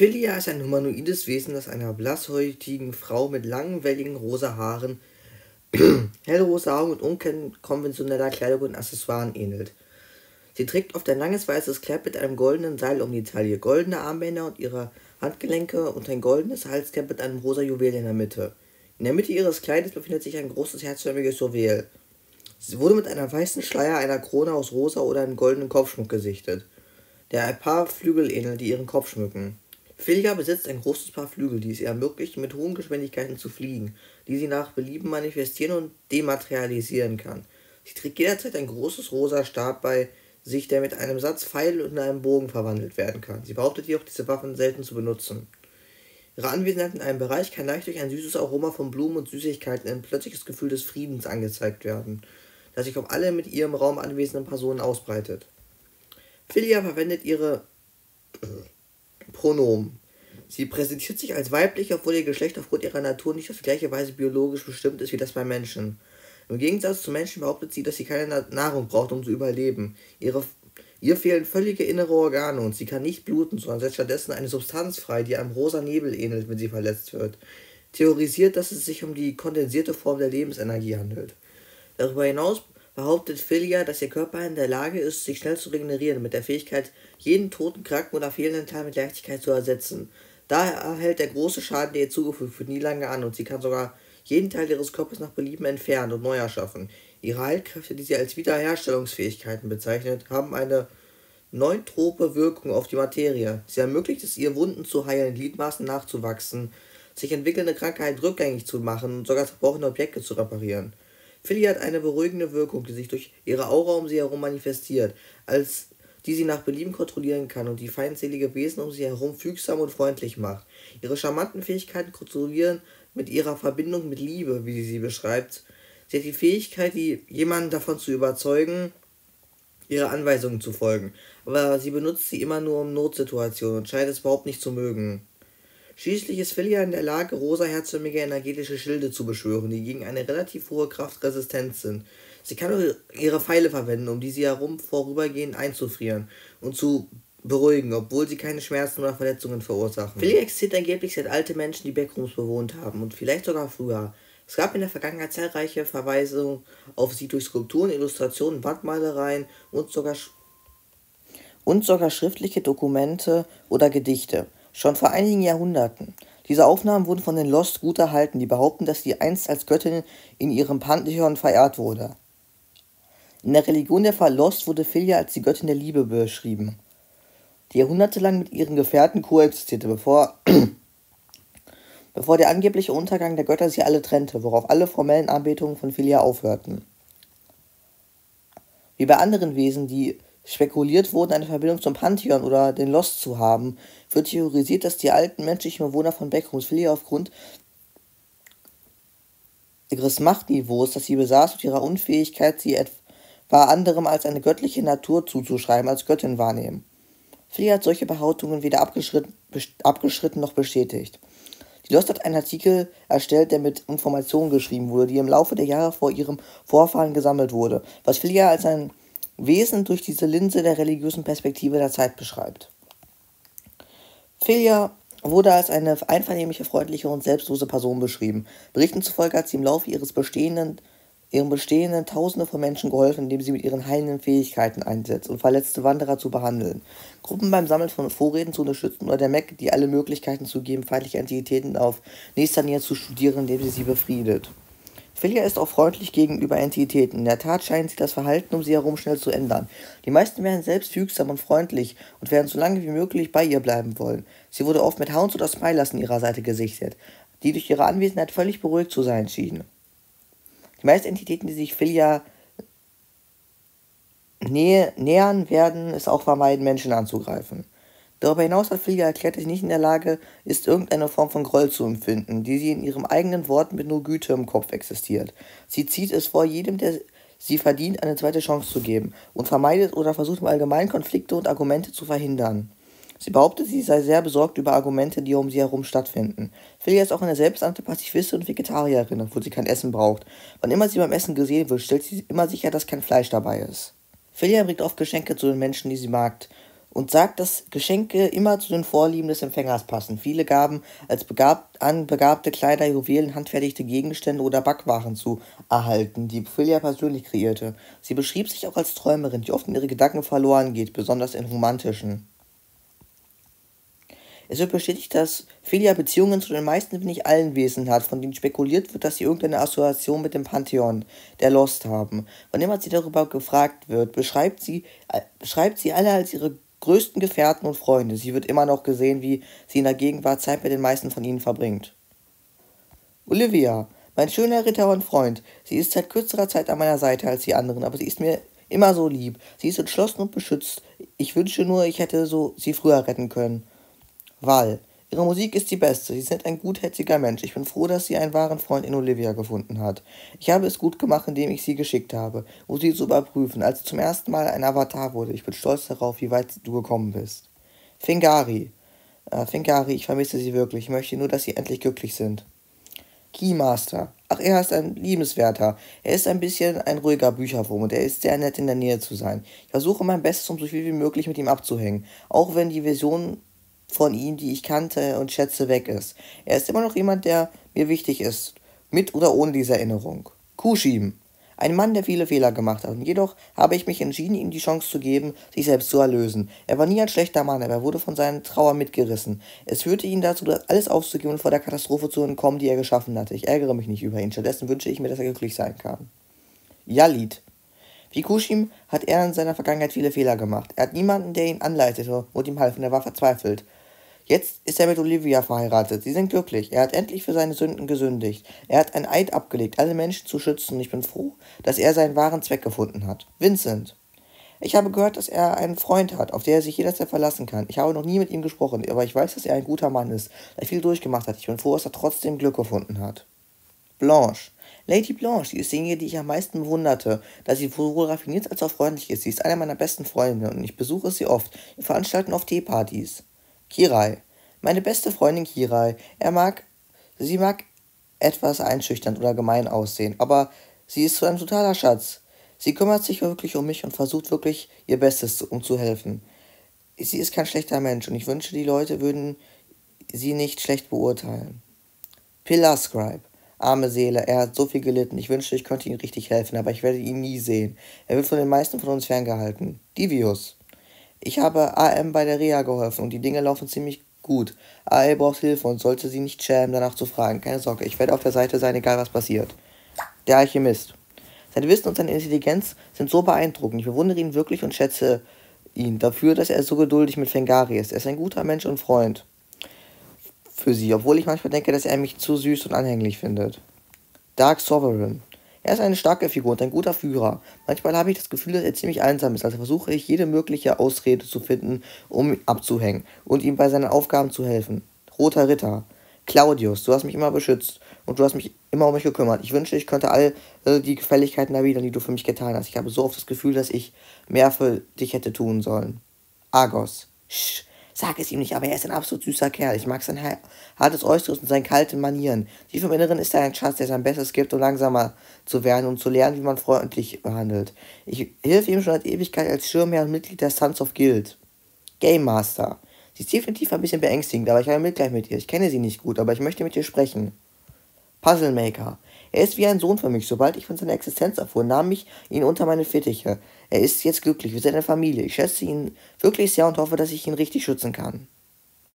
Philia ist ein humanoides Wesen, das einer blasshäutigen Frau mit langen, welligen rosa Haaren, hellrosa Augen und unkonventioneller Kleidung und Accessoires ähnelt. Sie trägt oft ein langes weißes Kleid mit einem goldenen Seil um die Taille, goldene Armbänder und ihre Handgelenke und ein goldenes Halskleid mit einem rosa Juwel in der Mitte. In der Mitte ihres Kleides befindet sich ein großes herzförmiges Juwel. Sie wurde mit einem weißen Schleier, einer Krone aus rosa oder einem goldenen Kopfschmuck gesichtet, der ein paar Flügel ähnelt, die ihren Kopf schmücken. Philia besitzt ein großes Paar Flügel, die es ihr ermöglichen, mit hohen Geschwindigkeiten zu fliegen, die sie nach Belieben manifestieren und dematerialisieren kann. Sie trägt jederzeit ein großes rosa Stab bei sich, der mit einem Satz Pfeil und einem Bogen verwandelt werden kann. Sie behauptet jedoch, diese Waffen selten zu benutzen. Ihre Anwesenheit in einem Bereich kann leicht durch ein süßes Aroma von Blumen und Süßigkeiten ein plötzliches Gefühl des Friedens angezeigt werden, das sich auf alle mit ihrem Raum anwesenden Personen ausbreitet. Philia verwendet ihre Pronomen. Sie präsentiert sich als weiblich, obwohl ihr Geschlecht aufgrund ihrer Natur nicht auf die gleiche Weise biologisch bestimmt ist wie das bei Menschen. Im Gegensatz zu Menschen behauptet sie, dass sie keine Nahrung braucht, um zu überleben. Ihre Ihr fehlen völlige innere Organe und sie kann nicht bluten, sondern setzt stattdessen eine Substanz frei, die einem rosa Nebel ähnelt, wenn sie verletzt wird. Theorisiert, dass es sich um die kondensierte Form der Lebensenergie handelt. Darüber hinaus behauptet Philia, dass ihr Körper in der Lage ist, sich schnell zu regenerieren, mit der Fähigkeit, jeden toten, kranken oder fehlenden Teil mit Leichtigkeit zu ersetzen. Daher erhält der große Schaden, der ihr zugefügt wird, nie lange an und sie kann sogar jeden Teil ihres Körpers nach Belieben entfernen und neu erschaffen. Ihre Heilkräfte, die sie als Wiederherstellungsfähigkeiten bezeichnet, haben eine neuntrope Wirkung auf die Materie. Sie ermöglicht es ihr, Wunden zu heilen, Gliedmaßen nachzuwachsen, sich entwickelnde Krankheiten rückgängig zu machen und sogar zerbrochene Objekte zu reparieren. Philly hat eine beruhigende Wirkung, die sich durch ihre Aura um sie herum manifestiert, als die sie nach Belieben kontrollieren kann und die feindselige Wesen um sie herum fügsam und freundlich macht. Ihre charmanten Fähigkeiten kontrollieren mit ihrer Verbindung mit Liebe, wie sie sie beschreibt, Sie hat die Fähigkeit, die, jemanden davon zu überzeugen, ihre Anweisungen zu folgen. Aber sie benutzt sie immer nur um Notsituationen und scheint es überhaupt nicht zu mögen. Schließlich ist Philia in der Lage, rosaherzförmige energetische Schilde zu beschwören, die gegen eine relativ hohe Kraft resistent sind. Sie kann auch ihre Pfeile verwenden, um diese herum vorübergehend einzufrieren und zu beruhigen, obwohl sie keine Schmerzen oder Verletzungen verursachen. Philia existiert angeblich seit alte Menschen, die Backrooms bewohnt haben und vielleicht sogar früher. Es gab in der Vergangenheit zahlreiche Verweise auf sie durch Skulpturen, Illustrationen, Wandmalereien und sogar, und sogar schriftliche Dokumente oder Gedichte. Schon vor einigen Jahrhunderten. Diese Aufnahmen wurden von den Lost gut erhalten, die behaupten, dass sie einst als Göttin in ihrem Pantheon verehrt wurde. In der Religion der Verlost wurde Philia als die Göttin der Liebe beschrieben, die jahrhundertelang mit ihren Gefährten koexistierte, bevor bevor der angebliche Untergang der Götter sie alle trennte, worauf alle formellen Anbetungen von Philia aufhörten. Wie bei anderen Wesen, die spekuliert wurden, eine Verbindung zum Pantheon oder den Lost zu haben, wird theorisiert, dass die alten menschlichen Bewohner von Backrooms Philia aufgrund ihres Machtniveaus, das sie besaß, und ihrer Unfähigkeit, sie etwa anderem als eine göttliche Natur zuzuschreiben, als Göttin wahrnehmen. Philia hat solche Behauptungen weder abgeschritten, abgeschritten noch bestätigt. Die Lost hat einen Artikel erstellt, der mit Informationen geschrieben wurde, die im Laufe der Jahre vor ihrem Vorfahren gesammelt wurde, was Philia als ein Wesen durch diese Linse der religiösen Perspektive der Zeit beschreibt. Philia wurde als eine einvernehmliche, freundliche und selbstlose Person beschrieben. Berichten zufolge hat sie im Laufe ihres bestehenden ihrem Bestehenden Tausende von Menschen geholfen, indem sie mit ihren heilenden Fähigkeiten einsetzt und verletzte Wanderer zu behandeln, Gruppen beim Sammeln von Vorräten zu unterstützen oder der Mac die alle Möglichkeiten zu geben, feindliche Entitäten auf nächster Nähe zu studieren, indem sie sie befriedet. Philia ist auch freundlich gegenüber Entitäten. In der Tat scheint sie das Verhalten um sie herum schnell zu ändern. Die meisten werden selbst fügsam und freundlich und werden so lange wie möglich bei ihr bleiben wollen. Sie wurde oft mit Hounds oder Smilers an ihrer Seite gesichtet, die durch ihre Anwesenheit völlig beruhigt zu sein schienen. Die meisten Entitäten, die sich Philia nä nähern, werden es auch vermeiden, Menschen anzugreifen. Darüber hinaus hat Philia erklärt, dass sie nicht in der Lage ist, irgendeine Form von Groll zu empfinden, die sie in ihrem eigenen Wort mit nur Güte im Kopf existiert. Sie zieht es vor, jedem, der sie verdient, eine zweite Chance zu geben und vermeidet oder versucht im Allgemeinen Konflikte und Argumente zu verhindern. Sie behauptet, sie sei sehr besorgt über Argumente, die um sie herum stattfinden. Philia ist auch eine selbsternannte Pazifistin und Vegetarierin, obwohl sie kein Essen braucht. Wann immer sie beim Essen gesehen wird, stellt sie immer sicher, dass kein Fleisch dabei ist. Philia bringt oft Geschenke zu den Menschen, die sie mag, und sagt, dass Geschenke immer zu den Vorlieben des Empfängers passen. Viele gaben als begabt, an begabte Kleider, Juwelen, handfertigte Gegenstände oder Backwaren zu erhalten, die Ophelia persönlich kreierte. Sie beschrieb sich auch als Träumerin, die oft in ihre Gedanken verloren geht, besonders in romantischen. Es wird bestätigt, dass Philia Beziehungen zu den meisten, wenn nicht allen Wesen hat, von denen spekuliert wird, dass sie irgendeine Assoziation mit dem Pantheon der Lost haben. Wann immer sie darüber gefragt wird, beschreibt sie, äh, beschreibt sie alle als ihre größten Gefährten und Freunde. Sie wird immer noch gesehen, wie sie in der Gegenwart Zeit mit den meisten von ihnen verbringt. Olivia, mein schöner Ritter und Freund, sie ist seit kürzerer Zeit an meiner Seite als die anderen, aber sie ist mir immer so lieb. Sie ist entschlossen und beschützt. Ich wünsche nur, ich hätte so sie früher retten können. Wahl. Ihre Musik ist die beste. Sie sind ein gutherziger Mensch. Ich bin froh, dass sie einen wahren Freund in Olivia gefunden hat. Ich habe es gut gemacht, indem ich sie geschickt habe, um sie zu überprüfen, als sie zum ersten Mal ein Avatar wurde. Ich bin stolz darauf, wie weit du gekommen bist. Fingari. Äh, Fingari, ich vermisse sie wirklich. Ich möchte nur, dass sie endlich glücklich sind. Keymaster. Ach, er ist ein liebenswerter. Er ist ein bisschen ein ruhiger Bücherwurm und er ist sehr nett in der Nähe zu sein. Ich versuche mein Bestes, um so viel wie möglich mit ihm abzuhängen. Auch wenn die Version von ihm, die ich kannte und schätze, weg ist. Er ist immer noch jemand, der mir wichtig ist, mit oder ohne diese Erinnerung. Kushim. Ein Mann, der viele Fehler gemacht hat. Und jedoch habe ich mich entschieden, ihm die Chance zu geben, sich selbst zu erlösen. Er war nie ein schlechter Mann, aber er wurde von seiner Trauer mitgerissen. Es führte ihn dazu, alles aufzugeben und vor der Katastrophe zu entkommen, die er geschaffen hatte. Ich ärgere mich nicht über ihn. Stattdessen wünsche ich mir, dass er glücklich sein kann. Yalit. Wie Kushim hat er in seiner Vergangenheit viele Fehler gemacht. Er hat niemanden, der ihn anleitete und ihm half, und er war verzweifelt. Jetzt ist er mit Olivia verheiratet. Sie sind glücklich. Er hat endlich für seine Sünden gesündigt. Er hat ein Eid abgelegt, alle Menschen zu schützen. Ich bin froh, dass er seinen wahren Zweck gefunden hat. Vincent. Ich habe gehört, dass er einen Freund hat, auf der er sich jederzeit verlassen kann. Ich habe noch nie mit ihm gesprochen, aber ich weiß, dass er ein guter Mann ist, der viel durchgemacht hat. Ich bin froh, dass er trotzdem Glück gefunden hat. Blanche. Lady Blanche, die ist diejenige, die ich am meisten bewunderte, da sie sowohl raffiniert als auch freundlich ist. Sie ist eine meiner besten Freunde und ich besuche sie oft. Wir veranstalten oft Teepartys. Kirai. Meine beste Freundin Kirai. Er mag, sie mag etwas einschüchternd oder gemein aussehen, aber sie ist so ein totaler Schatz. Sie kümmert sich wirklich um mich und versucht wirklich ihr Bestes, um zu helfen. Sie ist kein schlechter Mensch und ich wünsche, die Leute würden sie nicht schlecht beurteilen. Pillar Scribe. Arme Seele, er hat so viel gelitten. Ich wünschte, ich könnte ihm richtig helfen, aber ich werde ihn nie sehen. Er wird von den meisten von uns ferngehalten. Divius. Ich habe AM bei der Reha geholfen und die Dinge laufen ziemlich gut. AL braucht Hilfe und sollte sie nicht schämen, danach zu fragen. Keine Sorge, ich werde auf der Seite sein, egal was passiert. Der Alchemist. Sein Wissen und seine Intelligenz sind so beeindruckend. Ich bewundere ihn wirklich und schätze ihn dafür, dass er so geduldig mit Fengari ist. Er ist ein guter Mensch und Freund für sie, obwohl ich manchmal denke, dass er mich zu süß und anhänglich findet. Dark Sovereign. Er ist eine starke Figur und ein guter Führer. Manchmal habe ich das Gefühl, dass er ziemlich einsam ist, also versuche ich jede mögliche Ausrede zu finden, um ihn abzuhängen und ihm bei seinen Aufgaben zu helfen. Roter Ritter. Claudius, du hast mich immer beschützt und du hast mich immer um mich gekümmert. Ich wünschte, ich könnte all äh, die Gefälligkeiten erwidern, die du für mich getan hast. Ich habe so oft das Gefühl, dass ich mehr für dich hätte tun sollen. Argos. Sch Sag es ihm nicht, aber er ist ein absolut süßer Kerl. Ich mag sein hartes Äußeres und seine kalten Manieren. Tief im Inneren ist er ein Schatz, der sein Bestes gibt, um langsamer zu werden und zu lernen, wie man freundlich behandelt. Ich helfe ihm schon seit Ewigkeit als Schirmherr und Mitglied der Sons of Guild. Game Master. Sie ist definitiv ein bisschen beängstigend, aber ich habe Mitleid mit ihr. Ich kenne sie nicht gut, aber ich möchte mit ihr sprechen. Puzzle Maker. Er ist wie ein Sohn für mich. Sobald ich von seiner Existenz erfuhr, nahm ich ihn unter meine Fittiche. Er ist jetzt glücklich, wir sind eine Familie. Ich schätze ihn wirklich sehr und hoffe, dass ich ihn richtig schützen kann.